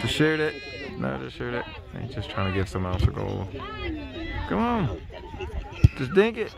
To shoot it. No, to shoot it. He's just trying to give someone else a goal. Come on. Just dink it.